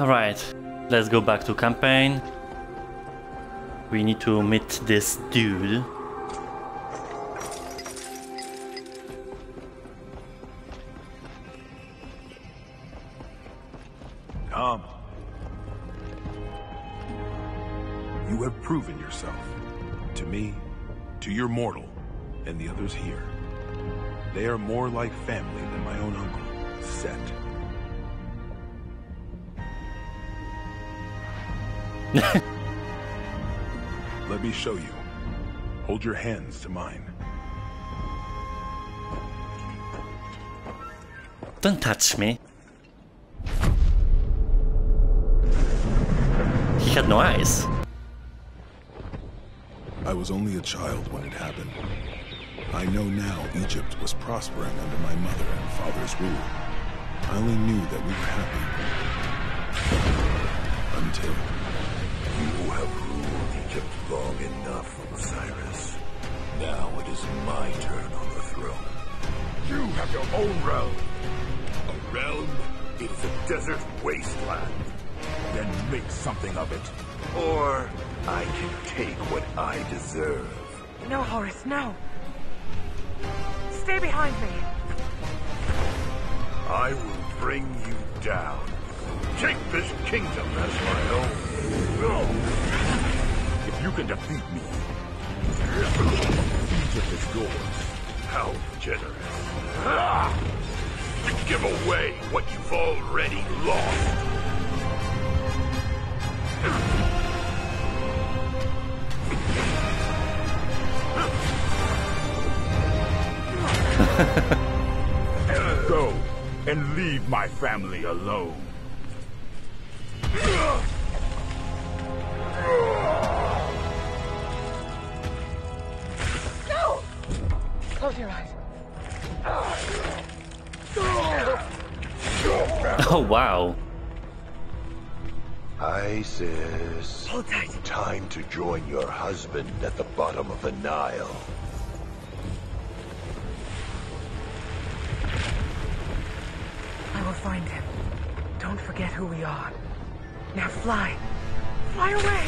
Alright, let's go back to campaign. We need to meet this dude. Come. You have proven yourself. To me, to your mortal, and the others here. They are more like family than my own uncle, Set. Let me show you. Hold your hands to mine. Don't touch me. He had no eyes. I was only a child when it happened. I know now Egypt was prospering under my mother and father's rule. I only knew that we were happy. Until... You have ruled Egypt long enough, Osiris. Now it is my turn on the throne. You have your own realm. A realm? It is a desert wasteland. Then make something of it. Or I can take what I deserve. No, Horus, no. Stay behind me. I will bring you down. Take this kingdom as my own. If you can defeat me, Egypt is yours. How generous. Ah! To give away what you've already lost. Go and leave my family alone. Oh, wow. Isis. Hold tight. Time to join your husband at the bottom of the Nile. I will find him. Don't forget who we are. Now fly. Fly away!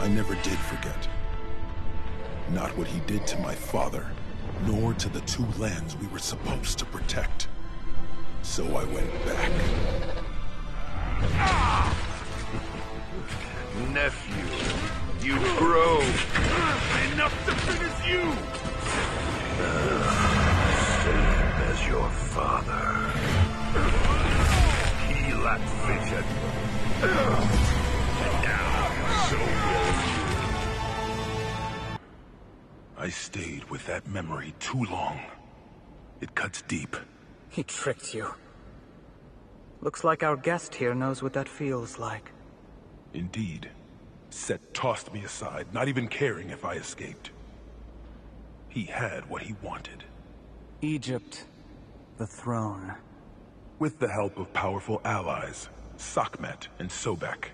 I never did forget. Not what he did to my father, nor to the two lands we were supposed to protect. So I went back. Nephew, you grow. Enough to finish you. Ah, same as your father. He vision. And now, so will you. I stayed with that memory too long. It cuts deep. He tricked you. Looks like our guest here knows what that feels like. Indeed. Set tossed me aside, not even caring if I escaped. He had what he wanted. Egypt, the throne. With the help of powerful allies, Sekhmet and Sobek.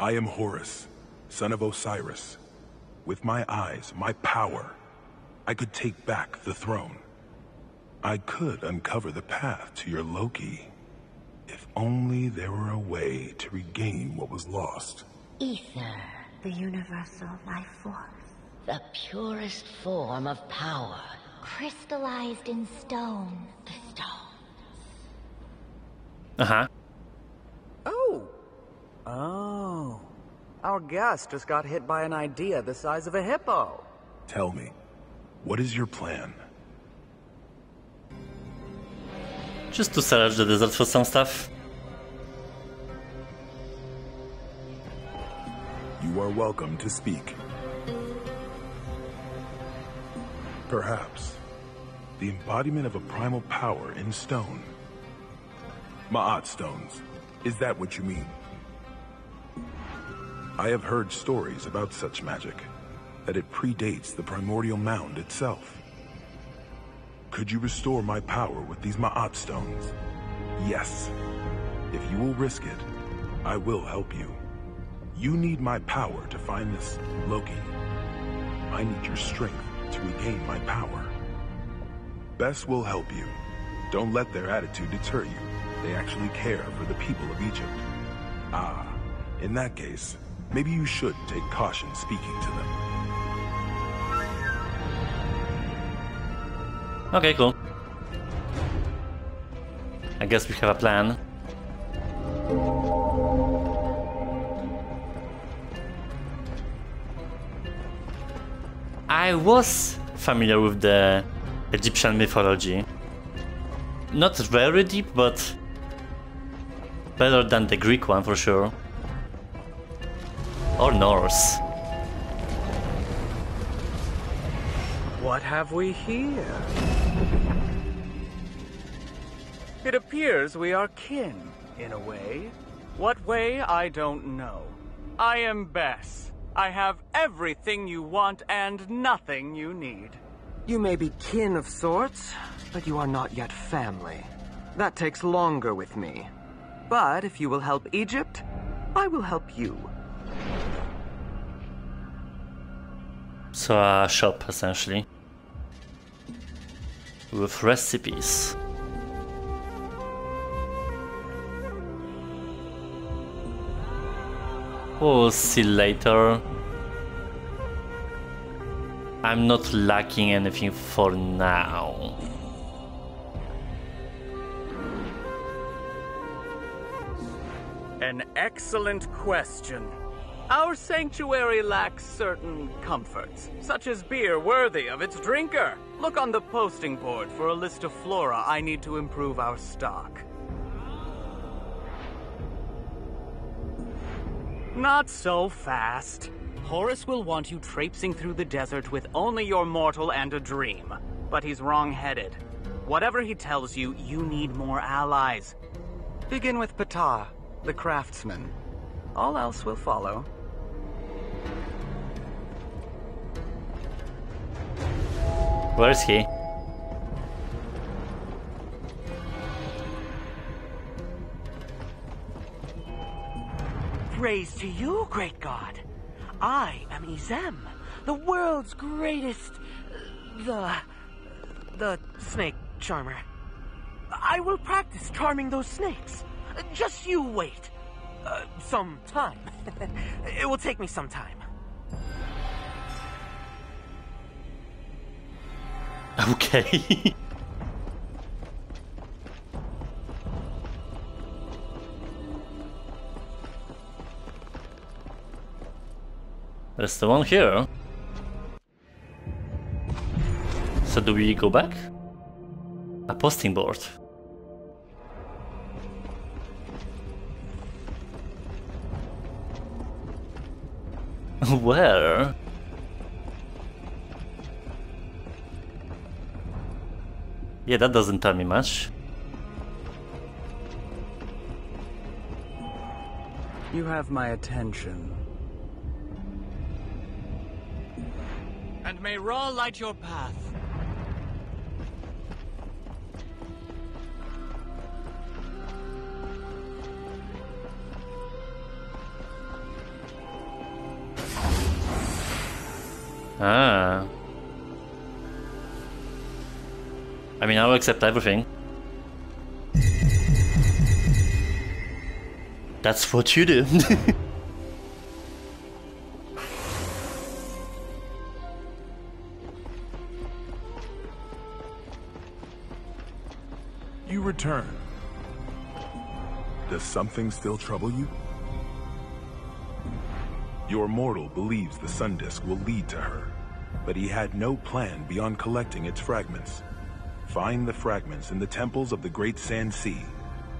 I am Horus, son of Osiris. With my eyes, my power, I could take back the throne. I could uncover the path to your Loki. If only there were a way to regain what was lost. Ether, The universal life force. the purest form of power. Crystallized in stone. The stone. Uh huh. Oh! Oh. Our guest just got hit by an idea the size of a hippo. Tell me, what is your plan? Just to search the desert for some stuff. You are welcome to speak. Perhaps the embodiment of a primal power in stone. Ma'at stones. Is that what you mean? I have heard stories about such magic, that it predates the primordial mound itself. Could you restore my power with these Ma'at stones? Yes. If you will risk it, I will help you. You need my power to find this Loki. I need your strength to regain my power. Bes will help you. Don't let their attitude deter you. They actually care for the people of Egypt. Ah, in that case, maybe you should take caution speaking to them. Okay, cool. I guess we have a plan. I was familiar with the Egyptian mythology. Not very deep, but better than the Greek one for sure. Or Norse. What have we here? It appears we are kin, in a way. What way, I don't know. I am Bes. I have everything you want and nothing you need. You may be kin of sorts, but you are not yet family. That takes longer with me. But if you will help Egypt, I will help you. So a shop essentially. With recipes. We'll see later. I'm not lacking anything for now. An excellent question. Our sanctuary lacks certain comforts, such as beer worthy of its drinker. Look on the posting board for a list of flora I need to improve our stock. Not so fast. Horus will want you traipsing through the desert with only your mortal and a dream. But he's wrong-headed. Whatever he tells you, you need more allies. Begin with Ptah, the craftsman. All else will follow. Where is he? Praise to you, great god. I am Izem, the world's greatest. the. the snake charmer. I will practice charming those snakes. Just you wait. Uh, some time. it will take me some time. Okay. There's the one here. So do we go back? A posting board. Where? Yeah, that doesn't tell me much. You have my attention. And may Ra light your path. Ah. I mean, I'll accept everything. That's what you do. You return. Does something still trouble you? Your mortal believes the sun disk will lead to her, but he had no plan beyond collecting its fragments. Find the fragments in the temples of the Great Sand Sea,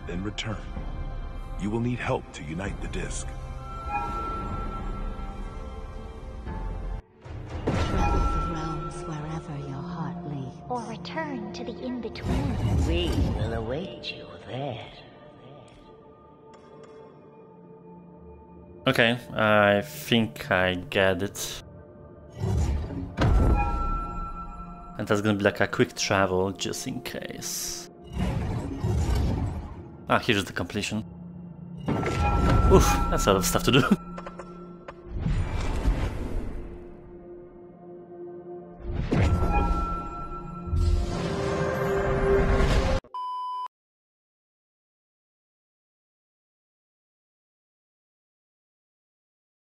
then return. You will need help to unite the disk. Travel the realms wherever your heart leads. Or return to the in-between. We will await you there. okay, I think I get it. And that's gonna be like a quick travel just in case. Ah, here's the completion. Oof, that's a lot of stuff to do.